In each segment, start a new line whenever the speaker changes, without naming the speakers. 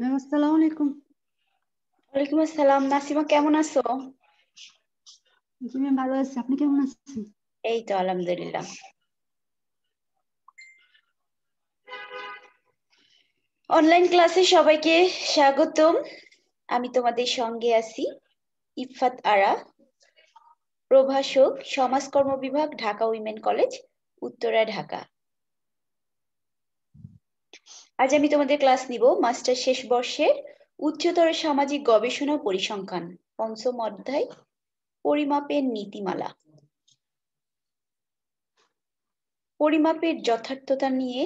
Ma'am আসসালামু আলাইকুম।
ওয়ালাইকুম আসসালাম। নাসিমা কেমন আছো?
জি ম্যাম ভালো আছি। আপনি কেমন আছেন?
এই তো আলহামদুলিল্লাহ। অনলাইন ক্লাসে সবাইকে স্বাগতম। আমি তোমাদের সঙ্গে আছি ইফাত আরা প্রভাষক সমাজকর্ম বিভাগ ঢাকা উইমেন কলেজ উত্তরা ঢাকা। আজ আমি তোমাদের ক্লাস নিব মাস্টার শেষ বর্ষের উচ্চতর সামাজিক গবেষণা পরিসংখ্যান, পঞ্চম অধ্যায়, পরিমাপের নীতিমালা। পরিমাপের যথার্থতা নিয়ে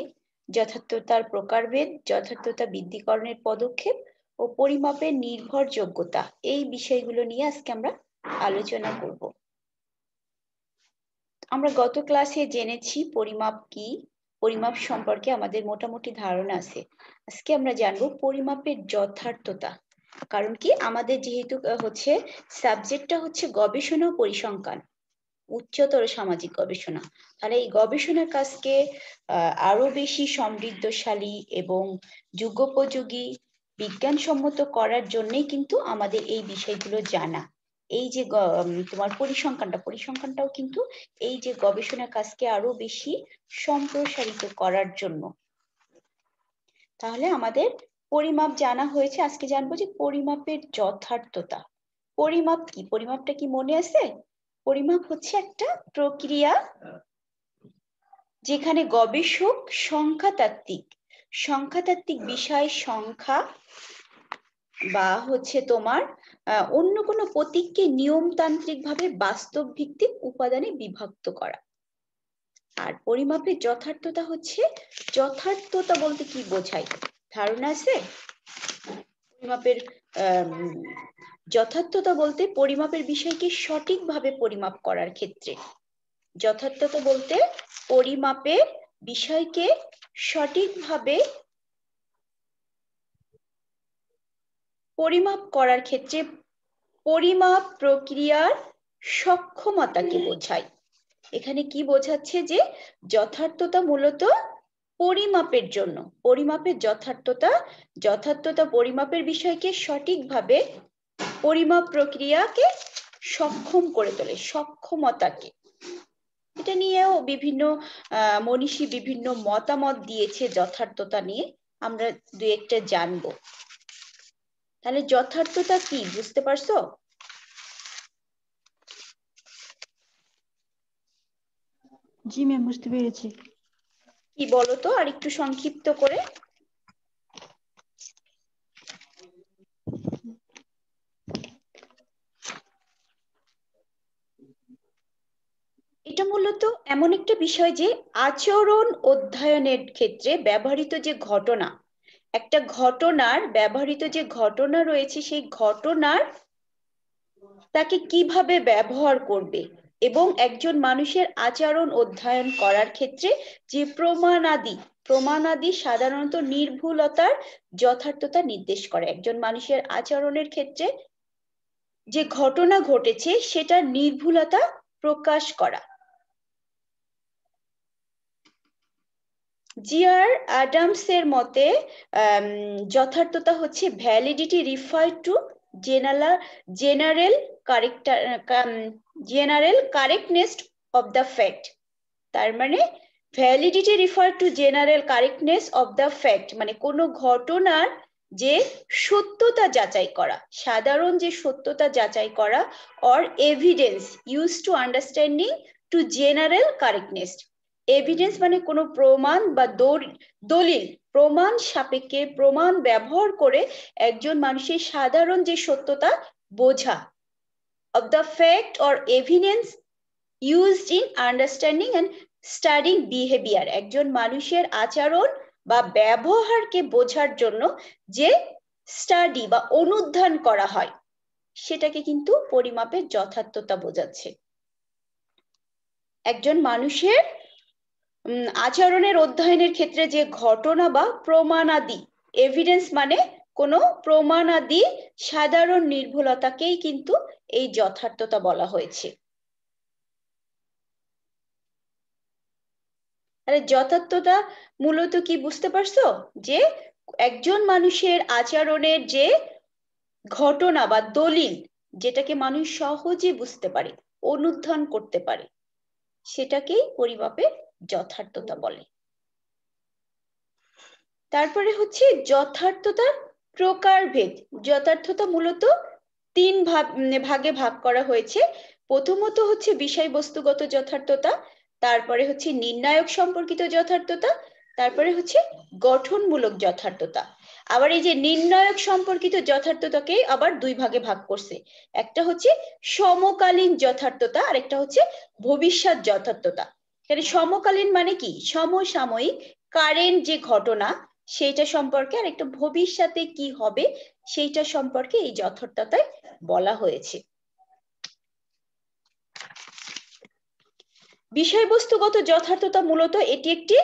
যথার্থতার প্রকারভেদ, যথার্থতা বৃদ্ধিকরণের পদক্ষেপ ও পরিমাপের নির্ভরযোগ্যতা এই বিষয়গুলো নিয়ে আজকে আমরা আলোচনা করব। আমরা গত ক্লাসে জেনেছি পরিমাপ কি পরিমাপ সম্পর্কে আমাদের মোটামুটি ধারণা আছে। আজকে আমরা জানব পরিমাপের যথার্থতা। কারণ কি? আমাদের যেহেতু হচ্ছে সাবজেক্টটা হচ্ছে গবেষণা পরিসংখ্যান, উচ্চতর সামাজিক গবেষণা। তাহলে এই গবেষণার কাজকে আরও বেশি সমৃদ্ধশালী এবং যুগোপযোগী, বিজ্ঞানসম্মত করার জন্যই কিন্তু আমাদের এই বিষয়গুলো জানা। এই যে তোমার পরিসংখ্যানটা, পরিসংখ্যানটাও কিন্তু এই যে গবেষণা কাজকে আরও বেশি সম্প্রসারিত করার জন্য। তাহলে আমাদের পরিমাপ জানা হয়েছে। আজকে জানব যে পরিমাপের যথার্থতা। পরিমাপ কি? পরিমাপটা কি মনে আছে? পরিমাপ হচ্ছে একটা প্রক্রিয়া যেখানে গবেষক সংখ্যাতাত্ত্বিক সংখ্যাতাত্ত্বিক বিষয় সংখ্যা বা হচ্ছে তোমার অন্য কোনো প্রতীককে নিয়মতান্ত্রিক ভাবে বাস্তব ভিত্তিক উপাদানে বিভক্ত করা। আর পরিমাপের যথার্থতা হচ্ছে, যথার্থতা বলতে কি বোঝায়? ধারণা আছে? পরিমাপের যথার্থতা বলতে পরিমাপের বিষয়কে সঠিকভাবে পরিমাপ করার ক্ষেত্রে। যথার্থতা বলতে পরিমাপের বিষয়কে সঠিকভাবে পরিমাপ করার ক্ষেত্রে পরিমাপ প্রক্রিয়ার সক্ষমতাকে বোঝায়। এখানে কি বোঝাচ্ছে যে যথার্থতা মূলত পরিমাপের জন্য। পরিমাপের যথার্থতা যথার্থতা পরিমাপের বিষয়কে সঠিকভাবে পরিমাপ প্রক্রিয়াকে সক্ষম করে তোলে সক্ষমতাকে। এটা নিয়েও বিভিন্ন মনীষী বিভিন্ন মতামত দিয়েছে যথার্থতা নিয়ে। আমরা দু একটা জানব। তাহলে যথার্থতা কি বুঝতে পারছ?
জি ম্যাম বুঝতে পেরেছি।
কি বলো তো আর একটু সংক্ষিপ্ত করে। এটা মূলত এমন একটা বিষয় যে আচরণ অধ্যয়নের ক্ষেত্রে ব্যবহৃত যে ঘটনা একটা ঘটনার, ব্যবহৃত যে ঘটনা রয়েছে, সেই ঘটনার তাকে কীভাবে ব্যবহার করবে এবং একজন মানুষের আচরণ অধ্যয়ন করার ক্ষেত্রে যে প্রমাণাদি প্রমাণাদি সাধারণত নির্ভুলতার যথার্থতা নির্দেশ করে। একজন মানুষের আচরণের ক্ষেত্রে যে ঘটনা ঘটেছে, সেটার নির্ভুলতা প্রকাশ করা। জিয়ার অ্যাডামসের মতে যথার্থতা হচ্ছে validity refer to general general character general correctness of the fact তার মানে validity refer to general correctness of the fact মানে কোনো ঘটনার যে সত্যতা যাচাই করা, সাধারণ যে সত্যতা যাচাই করা or evidence use to understanding to general correctness evidence মানে কোনো প্রমাণ বা দলিল, প্রমাণ সাপেক্ষে প্রমাণ ব্যবহার করে একজন মানুষের সাধারণ যে সত্যতা বোঝা। Of the fact or evidence used in understanding and studying behaviour একজন মানুষের আচরণ বা ব্যবহারকে বোঝার জন্য যে স্টাডি বা অনুধান করা হয়, সেটাকে কিন্তু পরিমাপের যথার্থতা বোঝাচ্ছে। একজন মানুষের আচরণের অধ্যয়নের ক্ষেত্রে যে ঘটনা বা প্রমাণাদি এভিডেন্স মানে কোনো প্রমাণাদি সাধারণ নির্ভুলতাকেই কিন্তু এই যথার্থতা বলা হয়েছে। তাহলে যথার্থতা মূলত কি বুঝতে পারছ? যে একজন মানুষের আচরণের যে ঘটনা বা দলিল, যেটাকে মানুষ সহজে বুঝতে পারে অনুধ্যান করতে পারে, সেটাকেই পরিমাপের যথার্থতা বলে। তারপরে হচ্ছে যথার্থতার প্রকারভেদ যথার্থতা মূলত তিন ভাগ ভাগে ভাগ করা হয়েছে। প্রথমত হচ্ছে বিষয়বস্তুগত যথার্থতা, তারপরে হচ্ছে নির্ণায়ক সম্পর্কিত যথার্থতা, তারপরে হচ্ছে গঠনমূলক যথার্থতা। আবার এই যে নির্ণায়ক সম্পর্কিত যথার্থতাকে আবার দুই ভাগে ভাগ করছে। একটা হচ্ছে সমকালীন যথার্থতা আর একটা হচ্ছে ভবিষ্যৎ যথার্থতা। এখানে সমকালীন মানে কি? সমসাময়িক কারেন্ট যে ঘটনা, সেইটা সম্পর্কে আর একটা ভবিষ্যতে কি হবে, সেইটা সম্পর্কে এই যথার্থতায় বলা হয়েছে। বিষয়বস্তুগত যথার্থতা মূলত এটি একটি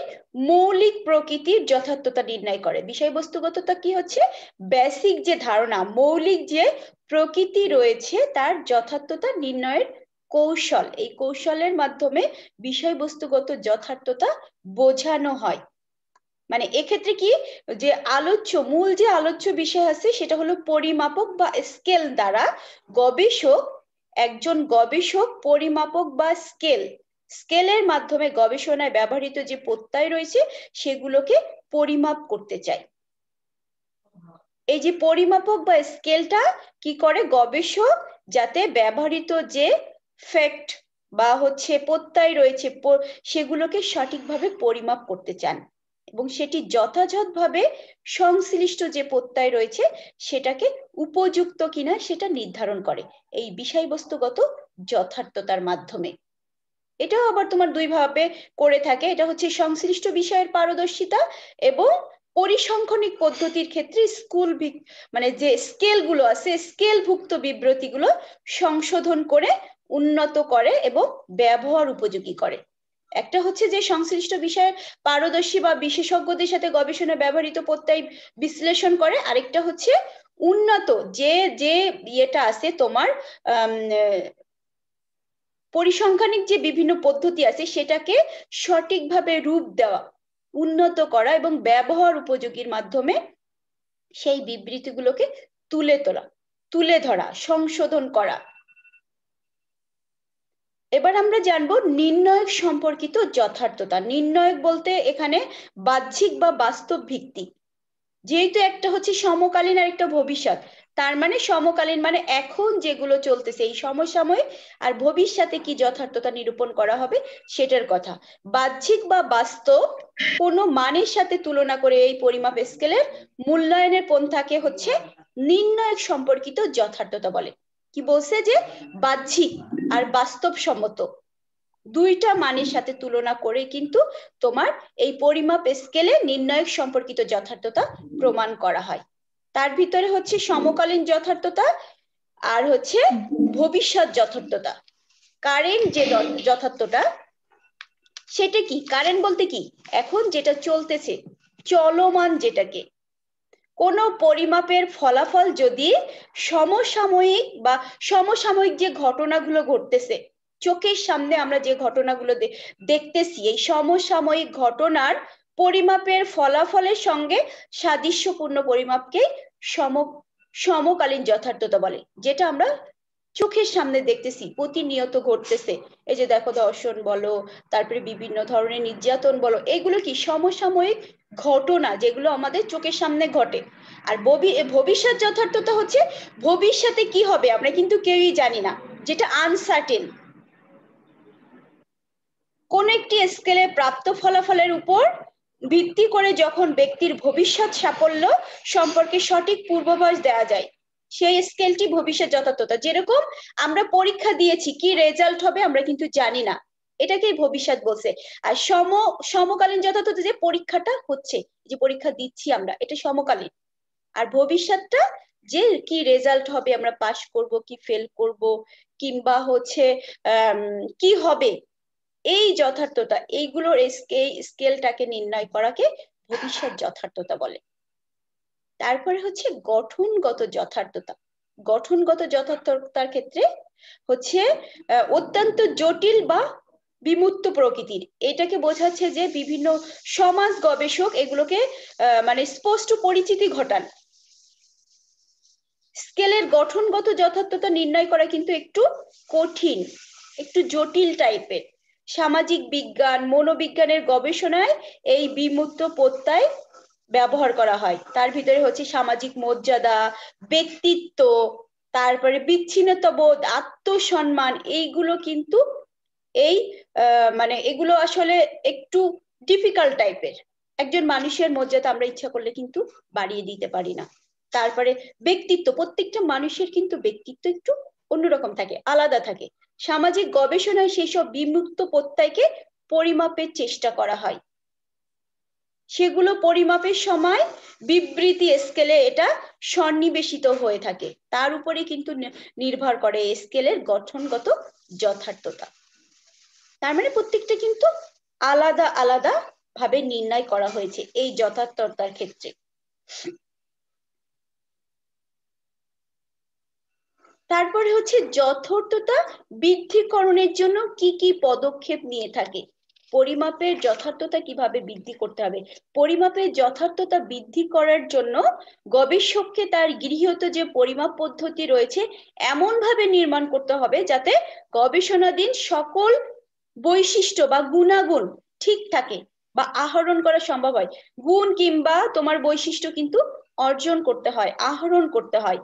মৌলিক প্রকৃতির যথার্থতা নির্ণয় করে। বিষয়বস্তুগততা কি হচ্ছে? বেসিক যে ধারণা, মৌলিক যে প্রকৃতি রয়েছে, তার যথার্থতা নির্ণয়ের কৌশল, এই কৌশলের মাধ্যমে বিষয়বস্তুগত যথার্থতা বোঝানো হয়। মানে এক্ষেত্রে কি? যে আলোচ্য, মূল যে আলোচ্য বিষয় আছে, সেটা হলো পরিমাপক বা স্কেল দ্বারা গবেষক, একজন গবেষক পরিমাপক বা স্কেল, স্কেলের মাধ্যমে গবেষণায় ব্যবহৃত যে প্রত্যয় রয়েছে, সেগুলোকে পরিমাপ করতে চাই এই যে পরিমাপক বা স্কেলটা কি করে? গবেষক যাতে ব্যবহৃত যে ফ্যাক্ট বা হচ্ছে প্রত্যয় রয়েছে সেগুলোকে সঠিকভাবে পরিমাপ করতে চান। এবং সেটি যথাযথভাবে সংশ্লিষ্ট যে প্রত্যয় রয়েছে, সেটাকে উপযুক্ত কিনা সেটা নির্ধারণ করে। এই বিষয়বস্তুগত যথার্থতার মাধ্যমে। এটাও আবার তোমার দুই ভাবে করে থাকে। এটা হচ্ছে সংশ্লিষ্ট বিষয়ের পারদর্শিতা এবং পরিসংখ্যানিক পদ্ধতির ক্ষেত্রে স্কুল মানে যে স্কেলগুলো আছে, স্কেলভুক্ত বিবৃতিগুলো সংশোধন করে উন্নত করে এবং ব্যবহার উপযোগী করে। একটা হচ্ছে যে সংশ্লিষ্ট বিষয়ে পারদর্শী বা বিশেষজ্ঞদের সাথে গবেষণা ব্যবহৃত প্রত্যয় বিশ্লেষণ করে। আরেকটা হচ্ছে উন্নত, যে যে ইয়েটা আছে তোমার পরিসংখ্যানিক যে বিভিন্ন পদ্ধতি আছে সেটাকে সঠিকভাবে রূপ দেওয়া, উন্নত করা এবং ব্যবহার উপযোগীর মাধ্যমে সেই বিবৃতিগুলোকে তুলে তোলা, তুলে ধরা, সংশোধন করা। এবার আমরা জানব নির্ণয়ক সম্পর্কিত যথার্থতা। নির্ণয়ক বলতে এখানে বাহ্যিক বা বাস্তব ভিত্তিক যেহেতু একটা হচ্ছে সমকালীন আর একটা ভবিষ্যৎ, তার মানে সমকালীন মানে এখন যেগুলো চলতেছে, এই সমসাময়িক আর ভবিষ্যতে কি যথার্থতা নিরূপণ করা হবে সেটার কথা। বাহ্যিক বা বাস্তব কোনো মানের সাথে তুলনা করে এই পরিমাপ স্কেলের মূল্যায়নের পন্থাকে হচ্ছে নির্ণয়ক সম্পর্কিত যথার্থতা বলে। কি বলছে যে বাহ্যিক আর বাস্তবসম্মত। দুইটা মানের সাথে তুলনা করে কিন্তু তোমার এই পরিমাপ স্কেলে নির্ণায়ক সম্পর্কিত যথার্থতা প্রমাণ করা হয়। তার ভিতরে হচ্ছে সমকালীন যথার্থতা আর হচ্ছে ভবিষ্যৎ যথার্থতা। কারেন্ট যে যথার্থতা, সেটা কি? কারেন্ট বলতে কি? এখন যেটা চলতেছে, চলমান যেটাকে কোন পরিমাপের ফলাফল যদি সমসাময়িক বা সমসাময়িক যে ঘটনাগুলো ঘটতেছে, চোখের সামনে আমরা যে ঘটনাগুলো দেখতেছি, এই সমসাময়িক ঘটনার পরিমাপের ফলাফলের সঙ্গে সাদৃশ্যপূর্ণ পরিমাপকে সম, সমকালীন যথার্থতা বলে, যেটা আমরা চোখের সামনে দেখতেছি, প্রতিনিয়ত ঘটতেছে। এই যে দেখো দর্শন বলো, তারপরে বিভিন্ন ধরনের নির্যাতন বলো, এগুলো কি সমসাময়িক ঘটনা যেগুলো আমাদের চোখের সামনে ঘটে। আর ভবিষ্যৎ যথার্থতা হচ্ছে ভবিষ্যতে কি হবে আমরা কিন্তু কেউই জানি না, যেটা আনসার্টেন কোন একটি স্কেলে প্রাপ্ত ফলাফলের উপর ভিত্তি করে যখন ব্যক্তির ভবিষ্যৎ সাফল্য সম্পর্কে সঠিক পূর্বাভাস দেওয়া যায়, সেই স্কেলটি ভবিষ্যৎ যথার্থতা। যেরকম আমরা পরীক্ষা দিয়েছি কি রেজাল্ট হবে আমরা কিন্তু জানি না। এটাকেই ভবিষ্যৎ বলছে। আর সম, সমকালীন যথার্থতা যে পরীক্ষাটা হচ্ছে যে পরীক্ষা দিচ্ছি আমরা, এটা সমকালীন। আর ভবিষ্যৎটা যে কি রেজাল্ট হবে, আমরা পাশ করব, কি ফেল করব, কিংবা হচ্ছে কি হবে, এই যথার্থতা এইগুলোর স্কেলটাকে নির্ণয় করাকে ভবিষ্যৎ যথার্থতা বলে। তারপরে হচ্ছে গঠনগত যথার্থতা। গঠনগত যথার্থতার ক্ষেত্রে হচ্ছে অত্যন্ত জটিল বা বিমূর্ত প্রকৃতির। এটাকে বোঝাচ্ছে যে বিভিন্ন সমাজ গবেষক এগুলোকে মানে স্পষ্ট পরিচিতি ঘটান। স্কেলের গঠনগত যথার্থতা নির্ণয় করা কিন্তু একটু কঠিন, একটু জটিল টাইপের। সামাজিক বিজ্ঞান, মনোবিজ্ঞানের গবেষণায় এই বিমূর্ত প্রত্যয় ব্যবহার করা হয়। তার ভিতরে হচ্ছে সামাজিক মর্যাদা, ব্যক্তিত্ব, তারপরে বিচ্ছিন্নতাবোধ, আত্মসম্মান, এইগুলো কিন্তু এই মানে এগুলো আসলে একটু ডিফিকাল্ট টাইপের একজন মানুষের মর্যাদা আমরা ইচ্ছা করলে কিন্তু বাড়িয়ে দিতে পারি না। তারপরে ব্যক্তিত্ব, প্রত্যেকটা মানুষের কিন্তু ব্যক্তিত্ব একটু অন্যরকম থাকে, আলাদা থাকে। সামাজিক গবেষণায় সেই সব বিমুক্ত প্রত্যয়কে পরিমাপের চেষ্টা করা হয়। সেগুলো পরিমাপের সময় বিবৃতি স্কেলে এটা সন্নিবেশিত হয়ে থাকে। তার উপরে কিন্তু নির্ভর করে স্কেলের গঠনগত যথার্থতা। তার মানে প্রত্যেকটা কিন্তু আলাদা আলাদা ভাবে নির্ণয় করা হয়েছে এই যথার্থতার ক্ষেত্রে। তারপরে হচ্ছে যথার্থতা বৃদ্ধিকরণের জন্য কি কি পদক্ষেপ নিয়ে থাকে? পরিমাপের যথার্থতা কীভাবে বৃদ্ধি করতে হবে? পরিমাপের যথার্থতা বৃদ্ধি করার জন্য গবেষককে তার গৃহীত যে পরিমাপ পদ্ধতি রয়েছে এমন ভাবে নির্মাণ করতে হবে যাতে গবেষণাধীন সকল বৈশিষ্ট্য বা গুণাগুণ ঠিক থাকে বা আহরণ করা সম্ভব হয়। গুণ কিংবা তোমার বৈশিষ্ট্য কিন্তু অর্জন করতে হয়, আহরণ করতে হয়।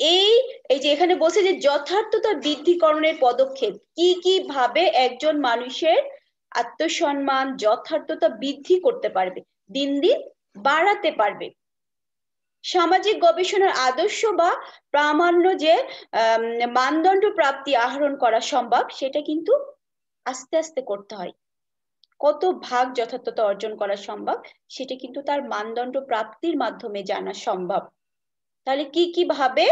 এই এই যে এখানে বলছে যে যথার্থতা বৃদ্ধিকরণের পদক্ষেপ, কি কি ভাবে একজন মানুষের আত্মসম্মান যথার্থতা বৃদ্ধি করতে পারবে, দিন দিন বাড়াতে পারবে। সামাজিক গবেষণার আদর্শ বা প্রামাণ্য যে মানদণ্ড প্রাপ্তি আহরণ করা সম্ভব, সেটা কিন্তু আস্তে আস্তে করতে হয়। কত ভাগ যথার্থতা অর্জন করা সম্ভব, সেটা কিন্তু তার মানদণ্ড প্রাপ্তির মাধ্যমে জানা সম্ভব। তাহলে কি কি ভাবে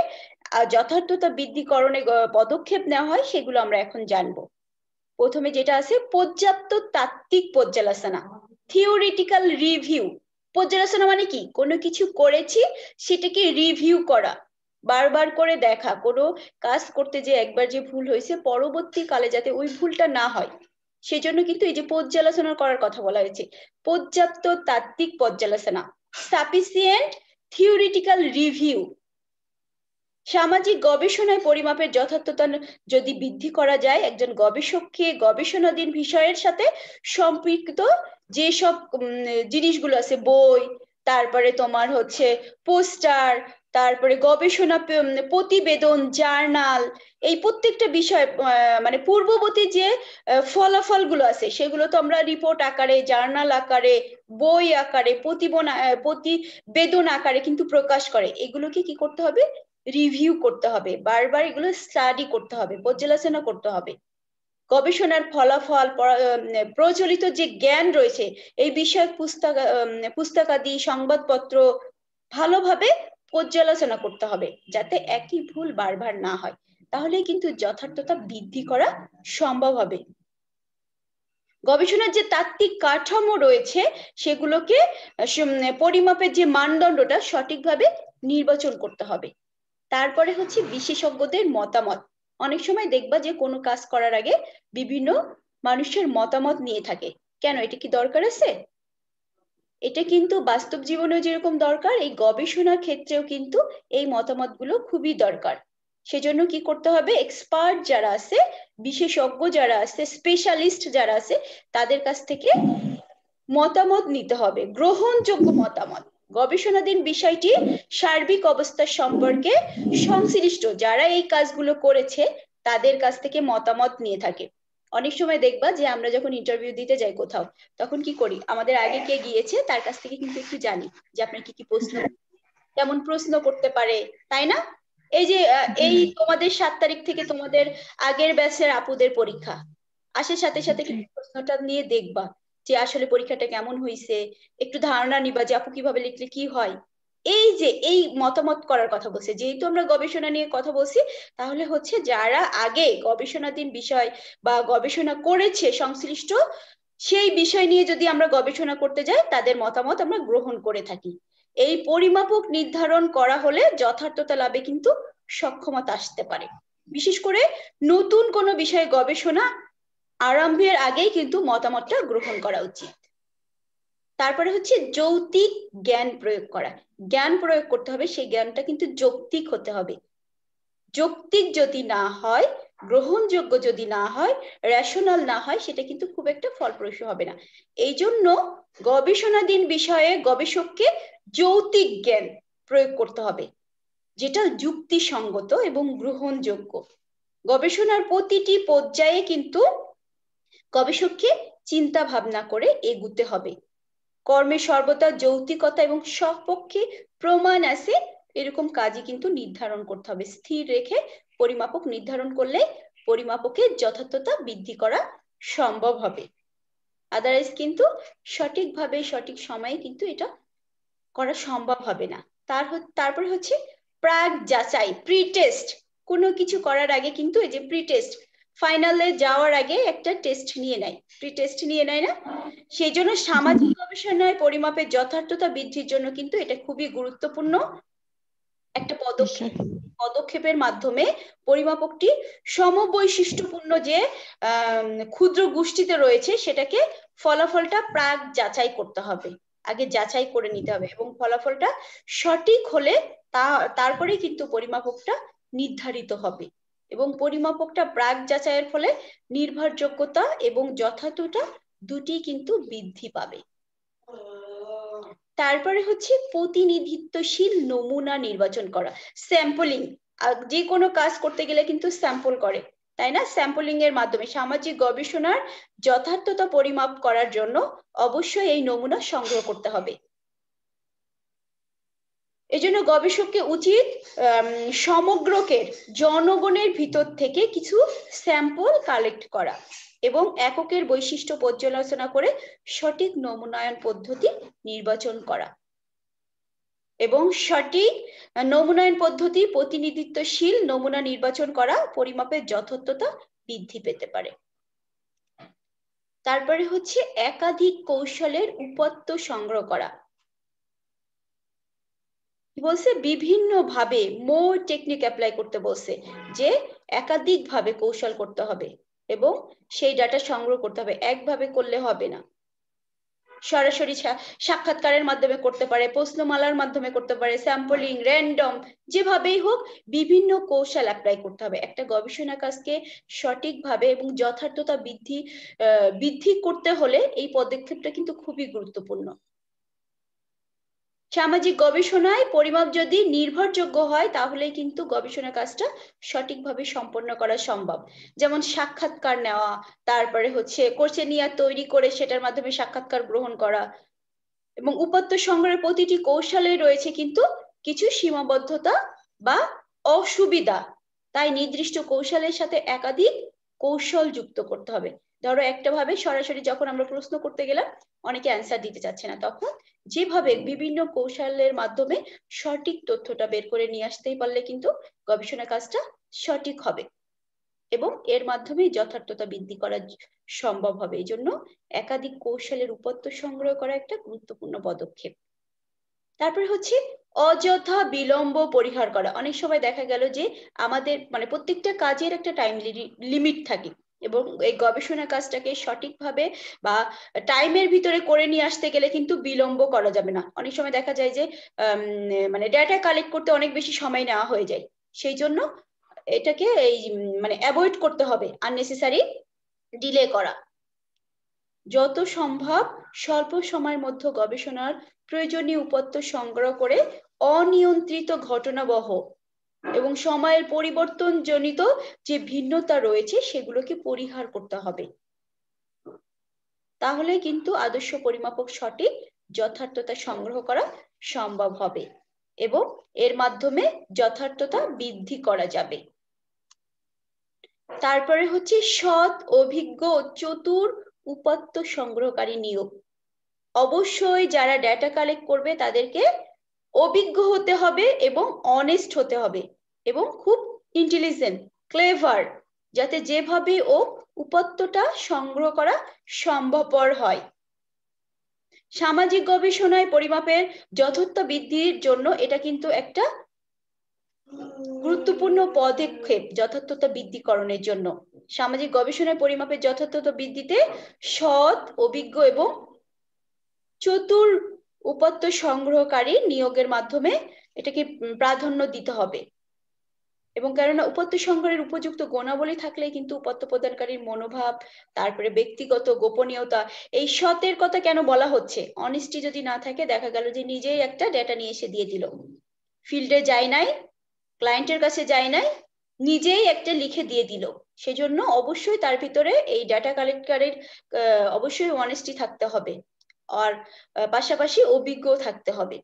যথার্থতা বৃদ্ধিকরণে পদক্ষেপ নেওয়া হয় সেগুলো আমরা এখন জানব। প্রথমে যেটা আছে, পর্যাপ্ত তাত্ত্বিক পর্যালোচনা থিওরিটিক্যাল রিভিউ পর্যালোচনা মানে কি? কোনো কিছু করেছি, সেটাকে রিভিউ করা। বারবার করে দেখা, কোনো কাজ করতে যে একবার যে ভুল হয়েছে পরবর্তীকালে যাতে ওই ভুলটা না হয়। সেজন্য কিন্তু এই যে পর্যালোচনা করার কথা বলা হয়েছে, পর্যাপ্ত তাত্ত্বিক পর্যালোচনা সাফিসিয়েন্ট থিওরিটিক্যাল রিভিউ সামাজিক গবেষণায় পরিমাপের যথার্থতা যদি বৃদ্ধি করা যায়, একজন গবেষককে গবেষণাধীন বিষয়ের সাথে সম্পৃক্ত যেসব জিনিসগুলো আছে, বই, তারপরে তোমার হচ্ছে পোস্টার তারপরে গবেষণা প্রতিবেদন, জার্নাল, এই প্রত্যেকটা বিষয় মানে পূর্ববর্তী যে ফলাফলগুলো আছে, সেগুলো তো আমরা রিপোর্ট আকারে, জার্নাল আকারে, বই আকারে প্রতিবেদন আকারে কিন্তু প্রকাশ করে। এগুলোকে কি করতে হবে? রিভিউ করতে হবে। বারবার এগুলো স্টাডি করতে হবে, পর্যালোচনা করতে হবে। গবেষণার ফলাফল প্রচলিত যে জ্ঞান রয়েছে, এই বিষয়ক পুস্তক পুস্তকাদি, সংবাদপত্র ভালোভাবে পর্যালোচনা করতে হবে যাতে একই ভুল বারবার না হয়। তাহলেই কিন্তু যথার্থতা বৃদ্ধি করা সম্ভব হবে। গবেষণার যে তাত্ত্বিক কাঠামো রয়েছে, সেগুলোকে পরিমাপের যে মানদণ্ডটা সঠিকভাবে নির্বাচন করতে হবে। তারপরে হচ্ছে বিশেষজ্ঞদের মতামত। অনেক সময় দেখবা যে কোনো কাজ করার আগে বিভিন্ন মানুষের মতামত নিয়ে থাকে। কেন? এটা কি দরকার আছে? এটা কিন্তু বাস্তব জীবনেও যেরকম দরকার, এই গবেষণার ক্ষেত্রেও কিন্তু এই মতামতগুলো খুবই দরকার। সেজন্য কি করতে হবে? এক্সপার্ট যারা আছে, বিশেষজ্ঞ যারা আছে স্পেশালিস্ট যারা আছে, তাদের কাছ থেকে মতামত নিতে হবে, গ্রহণযোগ্য মতামত। গবেষণাধীন বিষয়টি সার্বিক অবস্থা সম্পর্কে সংশ্লিষ্ট যারা এই কাজগুলো করেছে, তাদের কাছ থেকে মতামত নিয়ে থাকে। অনেক সময় দেখবা যে আমরা যখন ইন্টারভিউ দিতে যাই কোথাও তখন কি করি? আমাদের আগে কে গিয়েছে তার কাছ থেকে কিন্তু একটু জানি যে আপনার কি কি প্রশ্ন কেমন প্রশ্ন করতে পারে তাই না? এই যে এই তোমাদের সাত তারিখ থেকে তোমাদের আগের ব্যাচের আপুদের পরীক্ষা আসার সাথে সাথে কিন্তু প্রশ্নটা নিয়ে দেখবা যে আসলে পরীক্ষাটা কেমন হয়েছে একটু ধারণা নিবা যে আপু কীভাবে লিখলে কি হয়? এই যে, এই মতামত করার কথা বলছে, যেহেতু আমরা গবেষণা নিয়ে কথা বলছি, তাহলে হচ্ছে যারা আগে গবেষণাধীন বিষয় বা গবেষণা করেছে সংশ্লিষ্ট, সেই বিষয় নিয়ে যদি আমরা গবেষণা করতে যাই, তাদের মতামত আমরা গ্রহণ করে থাকি। এই পরিমাপক নির্ধারণ করা হলে যথার্থতা লাভে কিন্তু সক্ষমতা আসতে পারে। বিশেষ করে নতুন কোনো বিষয়ে গবেষণা আরম্ভের আগেই কিন্তু মতামতটা গ্রহণ করা উচিত। তারপরে হচ্ছে যৌক্তিক জ্ঞান প্রয়োগ করা। জ্ঞান প্রয়োগ করতে হবে, সেই জ্ঞানটা কিন্তু যৌক্তিক হতে হবে। যৌক্তিক যদি না হয়, গ্রহণযোগ্য যদি না হয় রেশনাল না হয়, সেটা কিন্তু খুব একটা ফলপ্রসূ হবে না। এই জন্য গবেষণাধীন বিষয়ে গবেষককে যৌতিক জ্ঞান প্রয়োগ করতে হবে, যেটা যুক্তিসঙ্গত এবং গ্রহণযোগ্য। গবেষণার প্রতিটি পর্যায়ে কিন্তু গবেষককে চিন্তা ভাবনা করে এগুতে হবে। কর্মে সর্বদা যৌতিকতা এবং সপক্ষে প্রমাণ আছে, এরকম কাজই কিন্তু নির্ধারণ করতে হবে। স্থির রেখে পরিমাপক নির্ধারণ করলে পরিমাপকের যথার্থতা বৃদ্ধি করা সম্ভব হবে। আদারওয়াইজ কিন্তু সঠিকভাবে, সঠিক সময়ে কিন্তু এটা করা সম্ভব হবে না। তার তারপরে হচ্ছে প্রাক যাচাই প্রি টেস্ট কোনো কিছু করার আগে কিন্তু এই যে প্রি টেস্ট ফাইনালে যাওয়ার আগে একটা টেস্ট নিয়ে নেয়। প্রি টেস্ট নিয়ে নেয় না? সেই জন্য সামাজিক গবেষণায় পরিমাপের যথার্থতা বৃদ্ধির জন্য কিন্তু এটা খুবই গুরুত্বপূর্ণ একটা পদক্ষেপ। পদক্ষেপের মাধ্যমে পরিমাপকটি সমবৈশিষ্ট্যপূর্ণ যে ক্ষুদ্র গোষ্ঠীতে রয়েছে সেটাকে ফলাফলটা প্রাক যাচাই করতে হবে। আগে যাচাই করে নিতে হবে এবং ফলাফলটা সঠিক হলে তা তারপরে কিন্তু পরিমাপকটা নির্ধারিত হবে। এবং পরিমাপকটা প্রাক যাচাইয়ের ফলে নির্ভরযোগ্যতা এবং যথার্থতা দুটি কিন্তু বৃদ্ধি পাবে। তারপরে হচ্ছে প্রতিনিধিত্বশীল নমুনা নির্বাচন করা। স্যাম্পলিং যে কোনো কাজ করতে গেলে কিন্তু স্যাম্পল করে, তাই না? স্যাম্পলিং এর মাধ্যমে সামাজিক গবেষণার যথার্থতা পরিমাপ করার জন্য অবশ্যই এই নমুনা সংগ্রহ করতে হবে। এজন্য গবেষককে উচিত সমগ্রকের জনগণের ভিতর থেকে কিছু স্যাম্পল কালেক্ট করা এবং এককের বৈশিষ্ট্য পর্যালোচনা করে সঠিক নমুনায়ন পদ্ধতি নির্বাচন করা এবং সঠিক নমুনায়ন পদ্ধতি, প্রতিনিধিত্বশীল নমুনা নির্বাচন করা পরিমাপের যথার্থতা বৃদ্ধি পেতে পারে। তারপরে হচ্ছে একাধিক কৌশলের উপত্য সংগ্রহ করা। বলছে বিভিন্ন ভাবে মোর টেকনিক অ্যাপ্লাই করতে বলছে, যে একাধিক ভাবে কৌশল করতে হবে এবং সেই ডাটা সংগ্রহ করতে হবে, একভাবে করলে হবে না। সরাসরি সাক্ষাৎকারের মাধ্যমে করতে পারে, প্রশ্নমালার মাধ্যমে করতে পারে স্যাম্পলিং র্যান্ডম যেভাবেই হোক বিভিন্ন কৌশল অ্যাপ্লাই করতে হবে। একটা গবেষণা কাজকে সঠিকভাবে এবং যথার্থতা বৃদ্ধি বৃদ্ধি করতে হলে এই পদক্ষেপটা কিন্তু খুবই গুরুত্বপূর্ণ। সামাজিক গবেষণায় পরিমাপ যদি নির্ভরযোগ্য হয় তাহলে কিন্তু গবেষণা কাজটা সঠিকভাবে সম্পন্ন করা সম্ভব। যেমন সাক্ষাৎকার নেওয়া, তারপরে হচ্ছে কোর্সেনিয়া তৈরি করে সেটার মাধ্যমে সাক্ষাৎকার গ্রহণ করা এবং উপাত্ত সংগ্রহের প্রতিটি কৌশলে রয়েছে কিন্তু কিছু সীমাবদ্ধতা বা অসুবিধা। তাই নির্দিষ্ট কৌশলের সাথে একাধিক কৌশল যুক্ত করতে হবে। ধরো একটা ভাবে সরাসরি যখন আমরা প্রশ্ন করতে গেলাম, অনেকে অ্যান্সার দিতে চাচ্ছে না, তখন যেভাবে বিভিন্ন কৌশলের মাধ্যমে সঠিক তথ্যটা বের করে নিয়ে আসতেই পারলে কিন্তু গবেষণা কাজটা সঠিক হবে এবং এর মাধ্যমে যথার্থতা বৃদ্ধি করা সম্ভব হবে। এই জন্য একাধিক কৌশলের উপত্য সংগ্রহ করা একটা গুরুত্বপূর্ণ পদক্ষেপ। তারপরে হচ্ছে অযথা বিলম্ব পরিহার করা। অনেক সময় দেখা গেল যে আমাদের মানে প্রত্যেকটা কাজের একটা টাইম লিমিট থাকে। এবং এই গবেষণা কাজটাকে সঠিকভাবে বা টাইমের ভিতরে করে নিয়ে আসতে গেলে কিন্তু বিলম্ব করা যাবে না। অনেক সময় দেখা যায় যে মানে ডেটা কালেক্ট করতে অনেক বেশি সময় নেওয়া হয়ে যায়। সেই জন্য এটাকে এই মানে অ্যাভয়েড করতে হবে আননেসেসারি ডিলে করা। যত সম্ভব স্বল্প সময়ের মধ্যে গবেষণার প্রয়োজনীয় উপত্য সংগ্রহ করে অনিয়ন্ত্রিত ঘটনাবহ এবং সময়ের পরিবর্তন জনিত যে ভিন্নতা রয়েছে সেগুলোকে পরিহার করতে হবে। তাহলে কিন্তু আদর্শ পরিমাপক সঠিক যথার্থতা সংগ্রহ করা সম্ভব হবে এবং এর মাধ্যমে যথার্থতা বৃদ্ধি করা যাবে। তারপরে হচ্ছে সৎ, অভিজ্ঞ চতুর উপাত্ত সংগ্রহকারী নিয়োগ। অবশ্যই যারা ডেটা কালেক্ট করবে তাদেরকে অভিজ্ঞ হতে হবে এবং অনেস্ট হতে হবে এবং খুব ইন্টেলিজেন্ট ক্লেভার যাতে যেভাবে ও উপত্যটা সংগ্রহ করা সম্ভবপর হয়। সামাজিক গবেষণায় পরিমাপের যথার্থ বৃদ্ধির জন্য এটা কিন্তু একটা গুরুত্বপূর্ণ পদক্ষেপ যথার্থতা বৃদ্ধিকরণের জন্য। সামাজিক গবেষণায় পরিমাপের যথার্থতা বৃদ্ধিতে সৎ, অভিজ্ঞ এবং চতুর উপাত্ত সংগ্রহকারী নিয়োগের মাধ্যমে এটাকে প্রাধান্য দিতে হবে। এবং কেননা উপাত্ত সংগ্রহের উপযুক্ত গুণাবলী থাকলে কিন্তু উপাত্ত প্রদানকারীর মনোভাব, তারপরে ব্যক্তিগত গোপনীয়তা, এই সতের কথা কেন বলা হচ্ছে? অনিষ্টি যদি না থাকে, দেখা গেল যে নিজেই একটা ডেটা নিয়ে এসে দিয়ে দিল। ফিল্ডে যায় নাই ক্লায়েন্টের কাছে যায় নাই, নিজেই একটা লিখে দিয়ে দিল। সেজন্য অবশ্যই তার ভিতরে এই ডাটা কালেক্টরের অবশ্যই অনেস্টি থাকতে হবে। আর পাশাপাশি অভিজ্ঞ থাকতে হবে।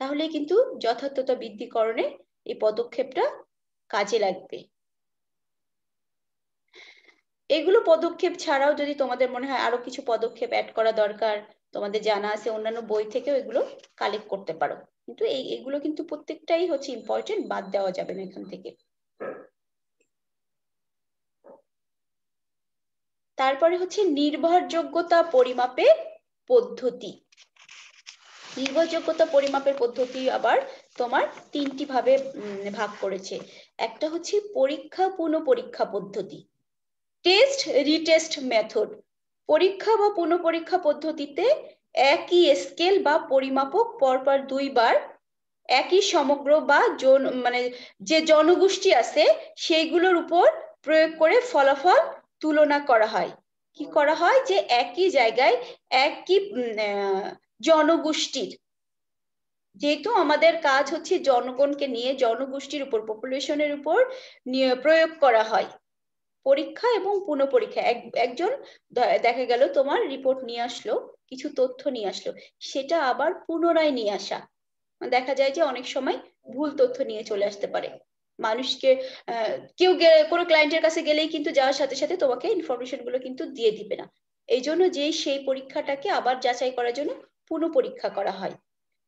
তাহলে কিন্তু যথার্থতা বৃদ্ধিকরণে এই পদক্ষেপটা কাজে লাগবে। এগুলো পদক্ষেপ ছাড়াও যদি তোমাদের মনে হয় আরও কিছু পদক্ষেপ অ্যাড করা দরকার, তোমাদের জানা আছে, অন্যান্য বই থেকেও এগুলো কালেক্ট করতে পারো। কিন্তু এই, এগুলো কিন্তু প্রত্যেকটাই হচ্ছে ইম্পর্টেন্ট বাদ দেওয়া যাবে না এখান থেকে। তারপরে হচ্ছে নির্ভরযোগ্যতা পরিমাপের পদ্ধতি। নির্ভরযোগ্যতা পরিমাপের পদ্ধতি আবার তোমার তিনটি ভাবে ভাগ করেছে। একটা হচ্ছে পরীক্ষা পুনঃ পরীক্ষা পদ্ধতি। Test retest method. পরীক্ষা বা পুনঃ পরীক্ষা পদ্ধতিতে একই স্কেল বা পরিমাপক পরপর দুইবার একই সমগ্র বা জন মানে যে জনগোষ্ঠী আছে, সেইগুলোর উপর প্রয়োগ করে ফলাফল তুলনা করা হয়। কি করা হয়? যে একই জায়গায় একই জনগোষ্ঠীর। যেহেতু আমাদের কাজ হচ্ছে জনগণকে নিয়ে, জনগোষ্ঠীর উপর পপুলেশনের উপর প্রয়োগ করা হয়। পরীক্ষা এবং পুনঃ পরীক্ষা একজন দেখা গেল তোমার রিপোর্ট নিয়ে আসলো, কিছু তথ্য নিয়ে আসলো। সেটা আবার পুনরায় নিয়ে আসা। দেখা যায় যে অনেক সময় ভুল তথ্য নিয়ে চলে আসতে পারে। মানুষকে কেউ কোনো ক্লায়েন্টের কাছে গেলেই কিন্তু যাওয়ার সাথে সাথে তোমাকে ইনফরমেশনগুলো কিন্তু দিয়ে দিবে না। এই জন্য যে সেই পরীক্ষাটাকে আবার যাচাই করার জন্য পুনঃ পরীক্ষা করা হয়।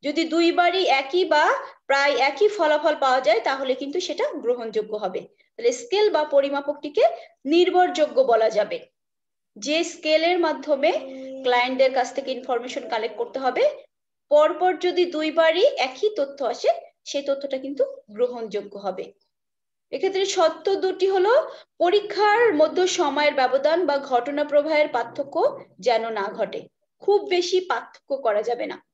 যদি দুইবারই একই বা প্রায় একই ফলাফল পাওয়া যায়, তাহলে কিন্তু সেটা গ্রহণযোগ্য হবে। তাহলে স্কেল বা পরিমাপকটিকে নির্ভরযোগ্য বলা যাবে। যে স্কেলের মাধ্যমে ক্লায়েন্টদের কাছ থেকে ইনফরমেশন কালেক্ট করতে হবে, পরপর যদি দুইবারই একই তথ্য আসে, সেই তথ্যটা কিন্তু গ্রহণযোগ্য হবে। এক্ষেত্রে সত্য দুটি হলো, পরীক্ষার মধ্যে সময়ের ব্যবধান বা ঘটনা প্রবাহের পার্থক্য যেন না ঘটে। খুব বেশি পার্থক্য করা যাবে না।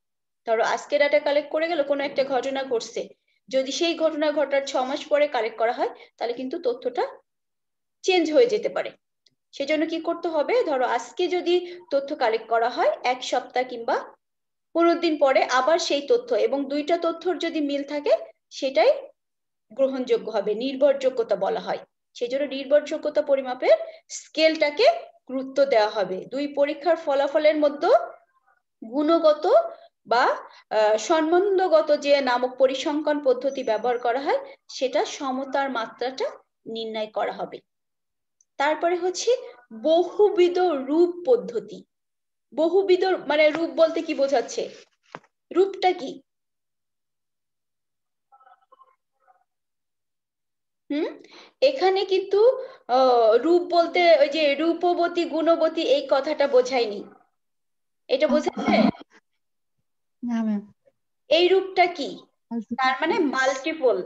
ধরো, আজকে ডাটা কালেক্ট করে গেল, কোনো একটা ঘটনা ঘটছে। যদি সেই ঘটনা ঘটার ছ মাস পরে কালেক্ট করা হয়, তাহলে কিন্তু তথ্যটা চেঞ্জ হয়ে যেতে পারে। সেজন্য কি করতে হবে? ধরো, আজকে যদি তথ্য কালেক্ট করা হয়, এক সপ্তাহ কিংবা পনেরো দিন পরে আবার সেই তথ্য এবং দুইটা তথ্যর যদি মিল থাকে, সেটাই গ্রহণযোগ্য হবে, নির্ভরযোগ্যতা বলা হয়। সেই জন্য নির্ভরযোগ্যতা পরিমাপের স্কেলটাকে গুরুত্ব দেওয়া হবে। দুই পরীক্ষার ফলাফলের মধ্যে গুণগত বা সম্বন্ধগত যে নামক পরিসংখ্যান পদ্ধতি ব্যবহার করা হয়, সেটা সমতার মাত্রাটা নির্ণয় করা হবে। তারপরে হচ্ছে বহুবিধ রূপ পদ্ধতি। বহুবিধ মানে রূপ বলতে কি বোঝাচ্ছে? রূপটা কি? হুম? এখানে কিন্তু রূপ বলতে ওই যে রূপবতী গুণবতী এই কথাটা বোঝায়নি। এটা বোঝাচ্ছে? এই রূপটা কি? তার মানে মাল্টিপল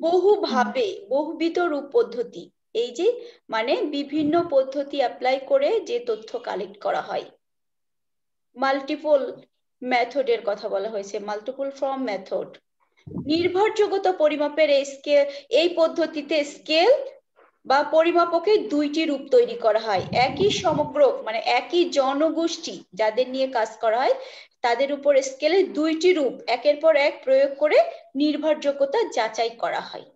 বহুভাবে বহুবিধ রূপ পদ্ধতি। এই যে মানে বিভিন্ন পদ্ধতি অ্যাপ্লাই করে যে তথ্য কালেক্ট করা হয়। মাল্টিপল মেথডের কথা বলা হয়েছে। মাল্টিপল ফর্ম মেথড নির্ভরযোগ্যতা পরিমাপের এই স্কেল এই পদ্ধতিতে স্কেল বা পরিমাপকে দুইটি রূপ তৈরি করা হয়। একই সমগ্র মানে একই জনগোষ্ঠী যাদের নিয়ে কাজ করা হয়, তাদের উপর স্কেলে দুইটি রূপ, একের পর এক প্রয়োগ করে নির্ভরযোগ্যতা যাচাই করা হয়।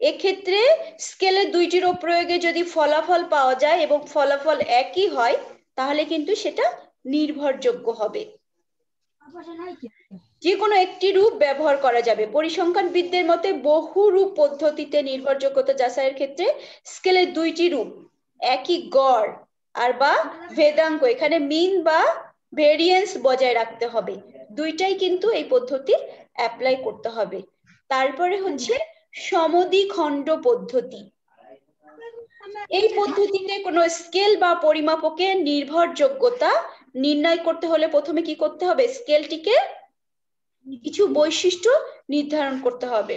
এক্ষেত্রে স্কেলে দুইটির প্রয়োগে যদি ফলাফল পাওয়া যায় এবং ফলাফল একই হয়, তাহলে কিন্তু সেটা নির্ভরযোগ্য হবে। যে কোনো একটি রূপ ব্যবহার করা যাবে। পরিসংখ্যানবিদদের মতে বহু রূপ পদ্ধতিতে নির্ভরযোগ্যতা যাচাইয়ের ক্ষেত্রে স্কেলের দুইটি রূপ, একই গড় আর বা ভেদাঙ্ক, এখানে মিন বা ভেরিয়েন্স বজায় রাখতে হবে। দুইটাই কিন্তু এই পদ্ধতি অ্যাপ্লাই করতে হবে। তারপরে হচ্ছে সমদ্বিখণ্ড পদ্ধতি। এই পদ্ধতিতে কোনো স্কেল বা পরিমাপকে নির্ভরযোগ্যতা নির্ণয় করতে হলে প্রথমে কি করতে হবে? স্কেলটিকে কিছু বৈশিষ্ট্য নির্ধারণ করতে হবে।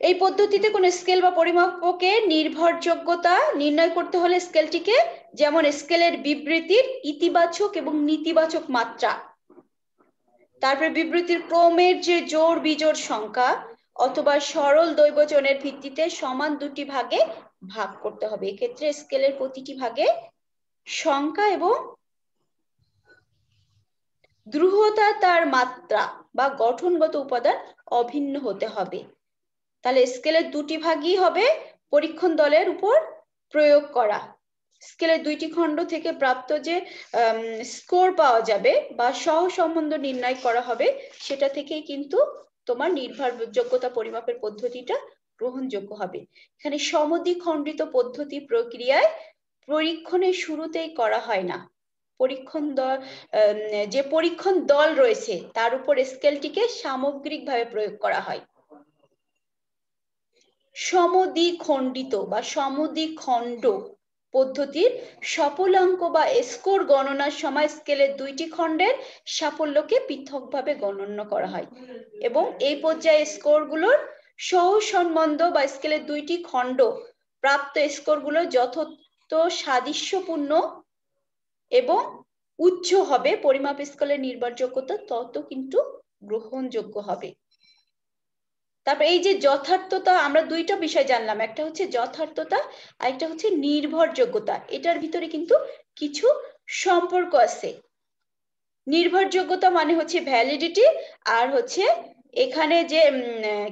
এই পদ্ধতিতে কোন স্কেল বা পরিমাপকে নির্ভরযোগ্যতা নির্ণয় করতে হলে স্কেলটিকে যেমন স্কেলের বিবৃতির ইতিবাচক এবং নেতিবাচক মাত্রা। তারপরে বিবৃতির ক্রমের যে জোর বিজোর সংখ্যা অথবা সরল দৈবচনের ভিত্তিতে সমান দুটি ভাগে ভাগ করতে হবে। এক্ষেত্রে স্কেলের প্রতিটি ভাগে সংখ্যা এবং দ্রুহতা তার মাত্রা বা গঠনগত উপাদান অভিন্ন হতে হবে। তাহলে স্কেলের দুটি ভাগই হবে পরীক্ষণ দলের উপর প্রয়োগ করা। স্কেলের দুইটি খণ্ড থেকে প্রাপ্ত যে স্কোর পাওয়া যাবে বা সহ সম্বন্ধ নির্ণয় করা হবে, সেটা থেকেই কিন্তু তোমার নির্ভরযোগ্যতা পরিমাপের পদ্ধতিটা গ্রহণযোগ্য হবে। এখানে সমদ্বি খণ্ডিত পদ্ধতি প্রক্রিয়ায় পরীক্ষণের শুরুতেই করা হয় না। পরীক্ষণ দল যে পরীক্ষণ দল রয়েছে, তার উপর স্কেলটিকে সামগ্রিকভাবে প্রয়োগ করা হয়। সমদ্বি খণ্ডিত বা সমদ্বি খণ্ড পদ্ধতির সফলাঙ্ক বা স্কোর গণনার সময় স্কেলের দুইটি খণ্ডের সাফল্যকে পৃথকভাবে গণনা করা হয়। এবং এই পর্যায়ে স্কোরগুলোর সহ সম্বন্ধ বা স্কেলের দুইটি খণ্ড প্রাপ্ত স্কোরগুলো যথার্থ সাদৃশ্যপূর্ণ এবং উচ্চ হবে। পরিমাপ স্কেলের নির্ভরযোগ্যতা তত কিন্তু গ্রহণযোগ্য হবে। তারপর এই যে যথার্থতা, আমরা দুইটা বিষয় জানলাম। একটা হচ্ছে যথার্থতা আর একটা হচ্ছে নির্ভরযোগ্যতা। এটার ভিতরে কিন্তু কিছু সম্পর্ক আছে। নির্ভরযোগ্যতা মানে হচ্ছে ভ্যালিডিটি আর হচ্ছে এখানে যে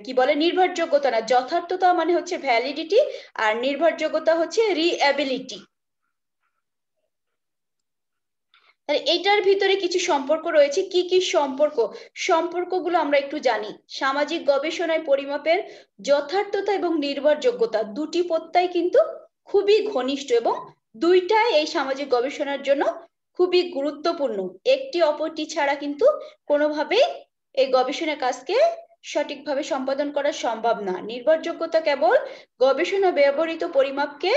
কি বলে, নির্ভরযোগ্যতা না, যথার্থতা মানে হচ্ছে ভ্যালিডিটি আর নির্ভরযোগ্যতা হচ্ছে রিঅ্যাবিলিটি এইটার ভিতরে কিছু সম্পর্ক রয়েছে, কি কি সম্পর্ক? সম্পর্কগুলো আমরা একটু জানি। সামাজিক গবেষণায় পরিমাপের যথার্থতা এবং নির্ভরযোগ্যতা দুটি প্রত্যয় কিন্তু খুবই ঘনিষ্ঠ এবং দুইটাই এই সামাজিক গবেষণার জন্য খুবই গুরুত্বপূর্ণ। একটি অপরটি ছাড়া কিন্তু কোনোভাবেই এই গবেষণা কাজকে সঠিকভাবে সম্পাদন করা সম্ভব না। নির্ভরযোগ্যতা কেবল গবেষণা ব্যবহৃত পরিমাপকে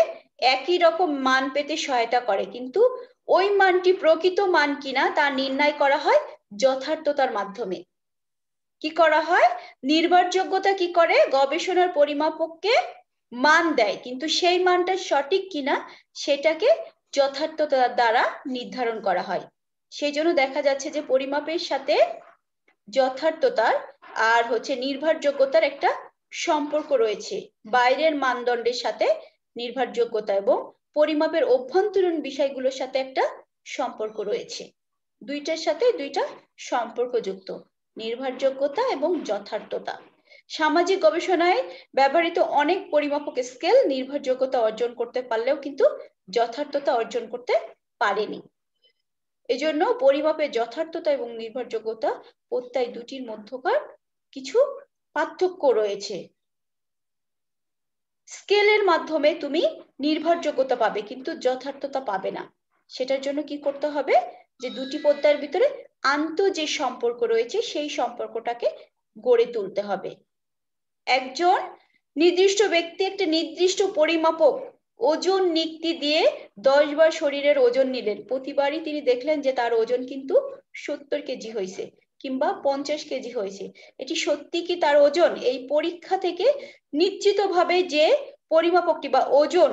একই রকম মান পেতে সহায়তা করে, কিন্তু ওই মানটি প্রকৃত মান কিনা তা নির্ণয় করা হয় যথার্থতার মাধ্যমে। কি করা হয়? নির্ভরযোগ্যতা কি করে? গবেষণার পরিমাপককে মান দেয়, কিন্তু সেই মানটা সঠিক কিনা সেটাকে যথার্থতার দ্বারা নির্ধারণ করা হয়। সেই জন্য দেখা যাচ্ছে যে পরিমাপের সাথে যথার্থতার আর হচ্ছে নির্ভরযোগ্যতার একটা সম্পর্ক রয়েছে। বাইরের মানদণ্ডের সাথে নির্ভরযোগ্যতা এবং পরিমাপের অভ্যন্তরীণ বিষয়গুলোর সাথে একটা সম্পর্ক রয়েছে। দুইটার সাথে দুইটা সম্পর্কযুক্ত নির্ভরযোগ্যতা এবং যথার্থতা। সামাজিক গবেষণায় ব্যবহৃত অনেক পরিমাপক স্কেল নির্ভরযোগ্যতা অর্জন করতে পারলেও কিন্তু যথার্থতা অর্জন করতে পারেনি। এজন্য পরিমাপের যথার্থতা এবং নির্ভরযোগ্যতা প্রত্যয় দুটির মধ্যকার কিছু পার্থক্য রয়েছে। স্কেলের মাধ্যমে তুমি নির্ভরযোগ্যতা পাবে, কিন্তু যথার্থতা পাবে না। সেটার জন্য কি করতে হবে? যে দুটি পদ্মার ভিতরে আন্ত যে সম্পর্ক রয়েছে, সেই সম্পর্কটাকে গড়ে তুলতে হবে। একজন নির্দিষ্ট ব্যক্তি একটা নির্দিষ্ট পরিমাপক ওজন নিক্তি দিয়ে দশ বার শরীরের ওজন নিলেন। প্রতিবারই তিনি দেখলেন যে তার ওজন কিন্তু সত্তর কেজি হয়েছে কিংবা পঞ্চাশ কেজি হয়েছে এটি সত্যি কি তার ওজন? এই পরীক্ষা থেকে নিশ্চিতভাবে যে পরিমাপকটি বা ওজন,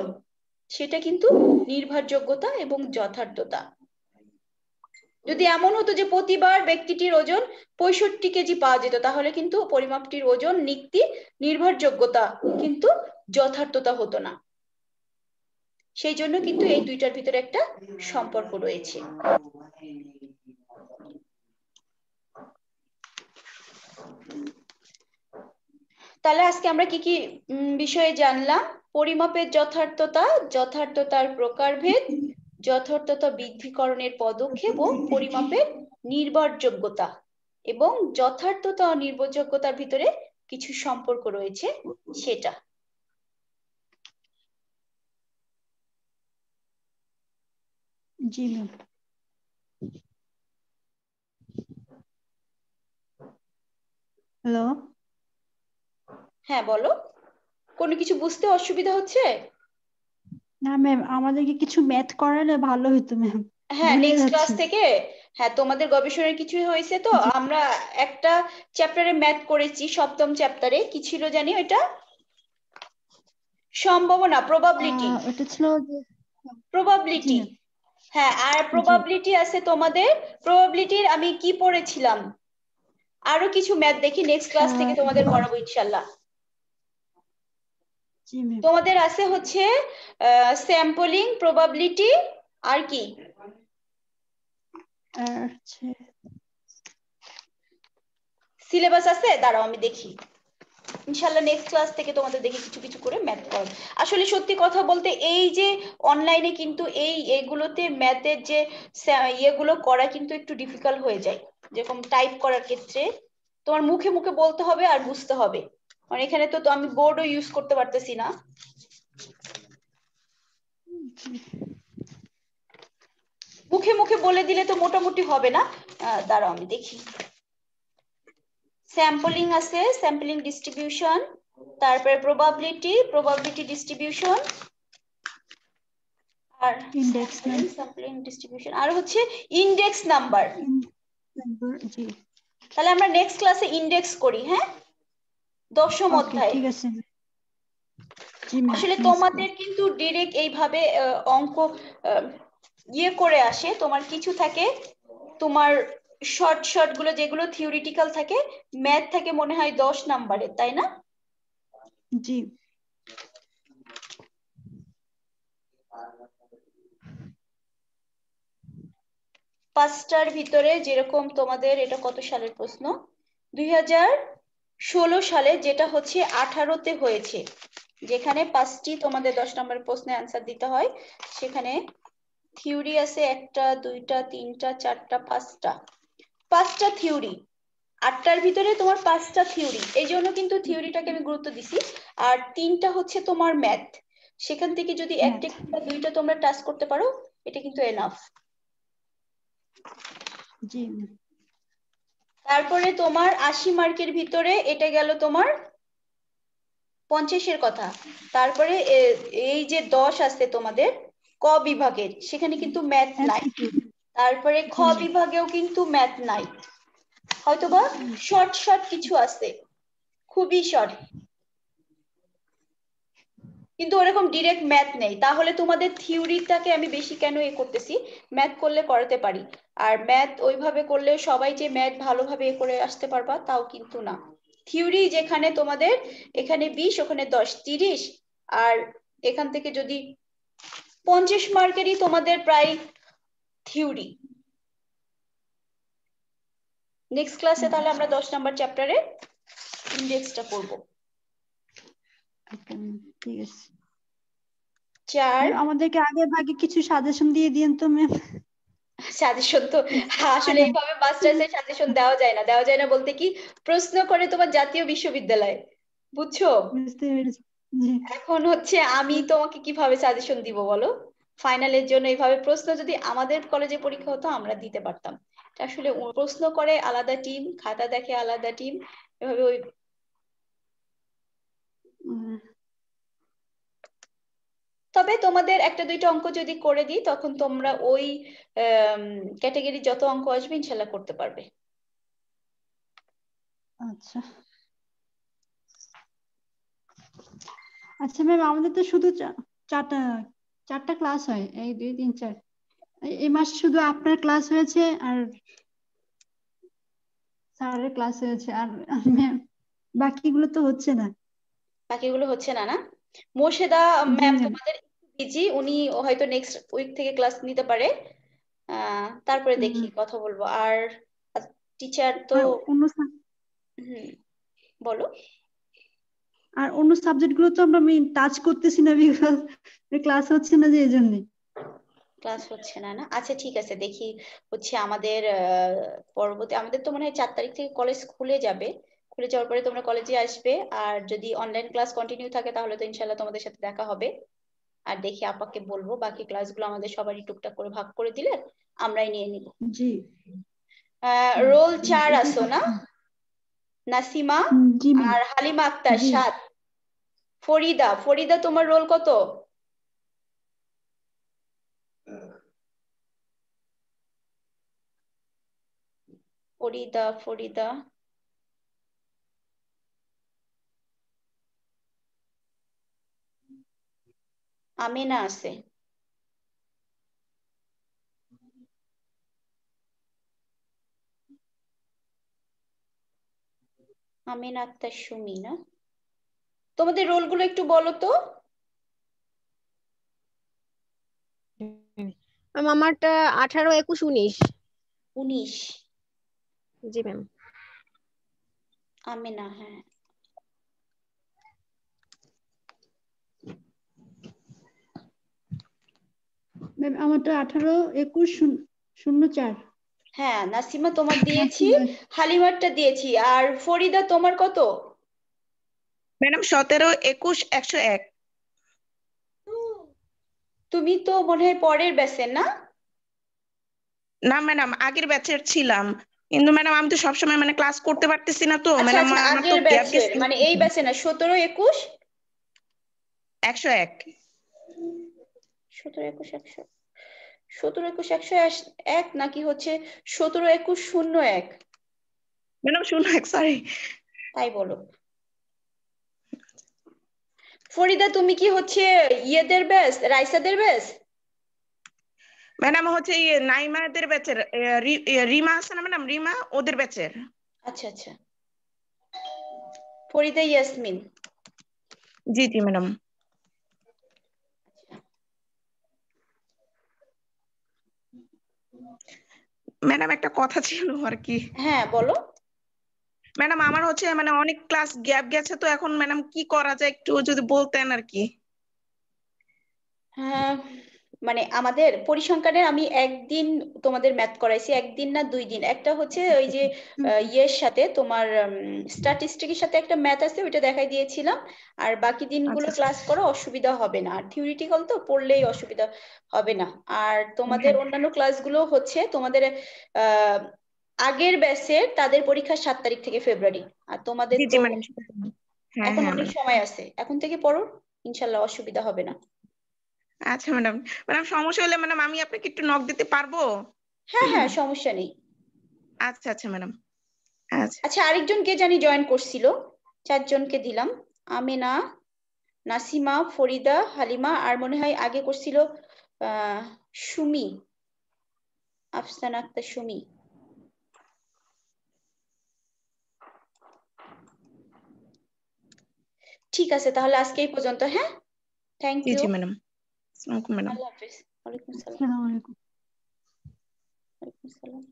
সেটা কিন্তু নির্ভরযোগ্যতা এবং যথার্থতা। যদি এমন হতো যে প্রতিবার ব্যক্তিটির ওজন পঁয়ষট্টি কেজি পাওয়া যেত, তাহলে কিন্তু পরিমাপটির ওজন নিক্তি নির্ভরযোগ্যতা কিন্তু যথার্থতা হতো না। সেই জন্য কিন্তু এই দুইটার ভিতরে একটা সম্পর্ক রয়েছে। তাহলে আজকে আমরা কি কি বিষয়ে জানলাম? পরিমাপের যথার্থতা, যথার্থতার প্রকারভেদ, যথার্থতা বৃদ্ধিকরণের পদক্ষেপ ও পরিমাপের নির্ভরযোগ্যতা এবং যথার্থতা ও নির্ভরযোগ্যতার ভিতরে কিছু সম্পর্ক রয়েছে সেটা।
ম্যাম হ্যালো
হ্যাঁ বলো। কোনো কিছু বুঝতে অসুবিধা হচ্ছে?
না ম্যাম আমাদেরকে কিছু ম্যাথ করালে ভালো হতো ম্যাম
হ্যাঁ নেক্সট ক্লাস। থেকে? হ্যাঁ তোমাদের গবেষণার কিছু হয়েছে তো। আমরা একটা চ্যাপ্টারে ম্যাথ করেছি সপ্তম চ্যাপ্টারে কি ছিল জানি ওইটা? সম্ভাবনা প্রবাবিলিটি
ওটা ছিল
প্রবাবিলিটি। হ্যাঁ আর প্রবাবিলিটি আছে তোমাদের। প্রবাবিলিটির আমি কি পড়েছিলাম? আরও কিছু ম্যাথ দেখি নেক্সট ক্লাস থেকে তোমাদের পড়াবো ইনশাল্লাহ তোমাদের আছে হচ্ছে স্যাম্পলিং প্রবাবিলিটি আর কি? সিলেবাস আছে? দাঁড়াও আমি দেখি। ইনশাল্লাহ নেক্সট ক্লাস থেকে তোমাদের দেখি কিছু কিছু করে ম্যাথ করাবো আসলে সত্যি কথা বলতে এই যে অনলাইনে কিন্তু এই এগুলোতে ম্যাথের যে ইয়েগুলো করা কিন্তু একটু ডিফিকাল্ট হয়ে যায়। যেরকম টাইপ করার ক্ষেত্রে তোমার মুখে মুখে বলতে হবে আর বুঝতে হবে। কারণ এখানে তো তো আমি বোর্ডও ইউজ করতে পারতেছি না। মুখে মুখে বলে দিলে তো মোটামুটি হবে না। দাঁড়াও আমি দেখি। স্যাম্পলিং আছে স্যাম্পলিং ডিস্ট্রিবিউশন তারপরে প্রবাবিলিটি প্রবাবিলিটি ডিস্ট্রিবিউশন আর
Index
স্যাম্পলিং ডিস্ট্রিবিউশন আর হচ্ছে ইন্ডেক্স নাম্বার তাহলে আমরা নেক্সট ক্লাসে ইন্ডেক্স করি হ্যাঁ? দশম অধ্যায়।
ঠিক আছে।
আসলে তোমাদের কিন্তু ডিরেক্ট এইভাবে অঙ্ক ইয়ে করে আসে তোমার কিছু থাকে তোমার শর্ট শর্টগুলো যেগুলো থিওরিটিক্যাল থাকে ম্যাথ থাকে মনে হয় দশ নাম্বারের তাই না?
জি।
পাঁচটার ভিতরে যেরকম তোমাদের এটা কত সালের প্রশ্ন? দুই হাজার ষোলো সালে যেটা হচ্ছে আঠারোতে হয়েছে যেখানে পাঁচটি তোমাদের দশ নম্বরের প্রশ্নে অ্যান্সার দিতে হয় সেখানে থিওরি আছে একটা দুইটা তিনটা চারটা পাঁচটা। পাঁচটা থিওরি আটটার ভিতরে তোমার পাঁচটা থিওরি এই জন্য কিন্তু থিওরিটাকে আমি গুরুত্ব দিছি। আর তিনটা হচ্ছে তোমার ম্যাথ সেখান থেকে যদি একটা কিংবা দুইটা তোমরা টাচ করতে পারো এটা কিন্তু এনাফ
জি
তারপরে তোমার আশি মার্কের ভিতরে এটা গেল তোমার পঞ্চাশের কথা। তারপরে এই যে দশ আছে তোমাদের ক বিভাগের সেখানে কিন্তু ম্যাথ নাই। তারপরে খ বিভাগেও কিন্তু ম্যাথ নাই। হয়তোবা শর্ট শর্ট কিছু আছে। খুবই শর্ট কিন্তু ওরকম ডিরেক্ট ম্যাথ নেই। তাহলে তোমাদের থিওরিটাকে আমি বেশি কেন এ করতেছি? ম্যাথ করলে করাতে পারি। আর ম্যাথ ওইভাবে করলে সবাই যে ম্যাথ ভালোভাবে এ করে আসতে পারবা তাও কিন্তু না। থিওরি যেখানে তোমাদের এখানে বিশ ওখানে দশ তিরিশ আর এখান থেকে যদি পঞ্চাশ মার্কেরই তোমাদের প্রায় থিওরি। নেক্সট ক্লাসে তাহলে আমরা দশ নাম্বার চ্যাপ্টারে ইন্ডেক্সটা করব
ঠিক আছে।
চার
আমাদেরকে আগে ভাগে কিছু সাজেশন দিয়ে দিন তো ম্যাম
সাজেশন তো আসলে এইভাবে মাস্টার্সের সাজেশন দেওয়া যায় না। দেওয়া যায় না বলতে কি প্রশ্ন করে তোমার জাতীয় বিশ্ববিদ্যালয়। বুঝছ? এখন হচ্ছে আমি তোমাকে কীভাবে সাজেশন দিব বলো? ফাইনালের জন্য এইভাবে প্রশ্ন যদি আমাদের কলেজে পরীক্ষা হতো আমরা দিতে পারতাম। আসলে প্রশ্ন করে আলাদা টিম খাতা দেখে আলাদা টিম এভাবে ওই তবে তোমাদের একটা দুইটা অঙ্ক যদি করে দিই তখন তোমরা ওই ক্যাটাগরি যত অঙ্ক আসবে ইনশাল্লাহ করতে পারবে।
আচ্ছা। আচ্ছা ম্যাম আমাদের তো শুধু চারটা চারটা ক্লাস হয় এক দুই তিন চার। এই- এই মাস শুধু আপনার ক্লাস হয়েছে আর স্যারের ক্লাস হয়েছে আর ম্যাম বাকিগুলো তো হচ্ছে না।
বাকিগুলো হচ্ছে না না? মোর্শেদা ম্যাম তোমাদের বিজি উনি হয়তো নেক্সট উইক থেকে ক্লাস নিতে পারে। তারপরে দেখি কথা বলব। আর টিচার তো বলো।
আর অন্য সাবজেক্টগুলো তো আমরা টাচ করতেছি না বিকজ ক্লাস হচ্ছে না যে এই জন্যে
ক্লাস হচ্ছে না না? আচ্ছা ঠিক আছে দেখি হচ্ছে আমাদের পরবর্তী আমাদের তো মনে হয় চার তারিখ থেকে কলেজ খুলে যাবে। খুলে যাওয়ার পরে তোমরা কলেজে আসবে আর যদি অনলাইন ক্লাস কন্টিনিউ থাকে তাহলে তো ইনশাল্লাহ তোমাদের সাথে দেখা হবে। আর দেখি আপাকে বলব বাকি ক্লাসগুলো আমাদের সবারই টুকটাক করে ভাগ করে দিলে আমরাই নিয়ে নিব।
জি।
রোল চার আসো না? নাসিমা আর হালিমা আক্তার সাত। ফরিদা ফরিদা তোমার রোল কত? ফরিদা ফরিদা। আমিনা আছে। আমিন আক্তার সুমি না? তোমাদের রোলগুলো একটু বলো তো।
ম্যাম আমারটা আঠারো একুশ উনিশ।
উনিশ।
জি ম্যাম
আমিনা হ্যাঁ।
ম্যাম আমারটা আঠারো একুশ শূন্য- শূন্য চার।
হ্যাঁ নাসিমা তোমার দিয়েছি হালিমারটা দিয়েছি আর ফরিদা তোমার কত?
ম্যাডাম সতেরো একুশ একশো এক।
তুমি তো মনে হয় পরের ব্যাচের না?
না ম্যাডাম আগের ব্যাচের ছিলাম। কিন্তু ম্যাডাম আমি তো সবসময় মানে ক্লাস করতে পারতেছি না তো।
আচ্ছা
ম্যাডাম
আচ্ছা
আমার তো
আগের
গ্যাপ
ব্যাচের
গেছে।
মানে এই ব্যাচে না সতেরো একুশ?
একশো এক।
সতেরো একুশ একশো। সতেরো একুশ একশো এক নাকি হচ্ছে সতেরো একুশ শূন্য এক?
ম্যাডাম শূন্য এক সরি
তাই বলো। ফরিদা তুমি কি হচ্ছে ইয়েদের ব্যাচ রাইসাদের ব্যাচ
ম্যাডাম হচ্ছে ইয়ে নাইমাদের ব্যাচের রিমা আছে না ম্যাডাম? রিমা ওদের ব্যাচের
আচ্ছা আচ্ছা। ফরিদা ইয়াসমিন।
জি জি ম্যাডাম। ম্যাডাম একটা কথা ছিল আর কি
হ্যাঁ বলো।
ম্যাডাম আমার হচ্ছে মানে অনেক ক্লাস গ্যাপ গেছে তো এখন ম্যাডাম কি করা যায় একটু যদি বলতেন আর কি
হ্যাঁ মানে আমাদের পরিসংখ্যানের আমি একদিন তোমাদের ম্যাথ করাইছি একদিন না দুই দিন। একটা হচ্ছে ওই যে ইয়ের সাথে তোমার স্ট্যাটিস্টিকের সাথে একটা ম্যাথ আছে ওইটা দেখাই দিয়েছিলাম। আর বাকি দিনগুলো
আচ্ছা,
ক্লাস করো অসুবিধা হবে না। আর থিওরিটিক্যাল তো পড়লেই অসুবিধা হবে না। আর তোমাদের
হ্যাঁ।
অন্যান্য ক্লাসগুলো হচ্ছে তোমাদের আহ আগের ব্যাচের তাদের পরীক্ষা সাত তারিখ থেকে ফেব্রুয়ারি আর তোমাদের
ম্যাডাম হ্যাঁ
এখন
হ্যাঁ
অনেক সময় আছে। এখন থেকে পড়ো ইনশাল্লাহ অসুবিধা হবে না।
আচ্ছা ম্যাডাম ম্যাডাম সমস্যা হলে ম্যাডাম আমি আপনাকে একটু নক দিতে পারব?
হ্যাঁ হ্যাঁ সমস্যা নেই।
আচ্ছা আচ্ছা ম্যাডাম আচ্ছা।
আচ্ছা আরেকজন কে জানি জয়েন করছিল? চারজনকে দিলাম। আমেনা নাসিমা ফরিদা হালিমা আর মনে হয় আগে করছিল সুমি আফসান আক্তার সুমি। ঠিক আছে তাহলে আজকে এই পর্যন্ত হ্যাঁ? থ্যাংক ইউ
জি ম্যাডাম আসসালামু আলাইকুম ম্যাডাম
আল্লাহ হাফিজ ওয়ালাইকুম আসসালাম
আসসালামু আলাইকুম
ওয়ালাইকুম আসসালাম